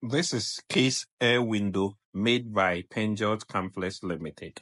This is case Air Window made by Penjot Complex Limited.